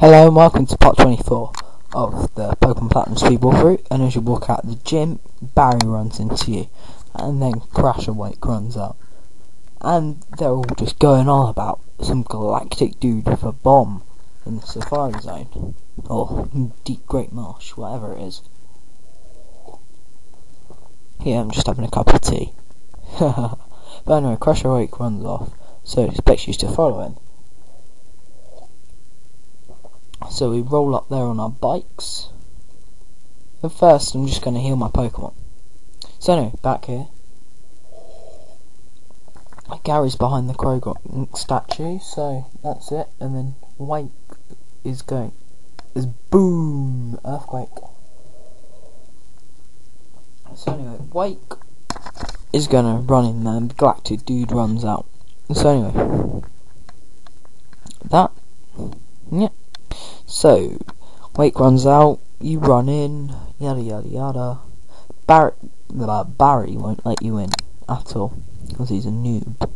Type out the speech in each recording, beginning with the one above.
Hello and welcome to part 24 of the Pokemon Platinum Speedball route and as you walk out the gym, Barry runs into you and then Crasher Wake runs up. And they're all just going on about some galactic dude with a bomb in the Safari Zone. Or Deep Great Marsh, whatever it is. Yeah, I'm just having a cup of tea. but anyway, Crasher Wake runs off, so it expects you to follow him. So we roll up there on our bikes. But first, I'm just going to heal my Pokemon. So anyway, back here. Gary's behind the Croagunk statue, so that's it. And then Wake is going. Is boom! Earthquake. So anyway, Wake is gonna run in there, and the Galactic dude runs out. So anyway, that, yeah. So, Wake runs out, you run in, yada yada yada. Barry, uh, Barry won't let you in at all, because he's a noob.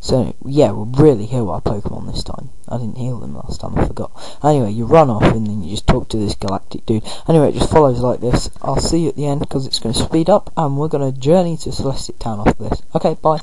So, yeah, we'll really heal our Pokemon this time. I didn't heal them last time, I forgot. Anyway, you run off and then you just talk to this galactic dude. Anyway, it just follows like this. I'll see you at the end because it's going to speed up and we're going to journey to Celestic Town after this. Okay, bye.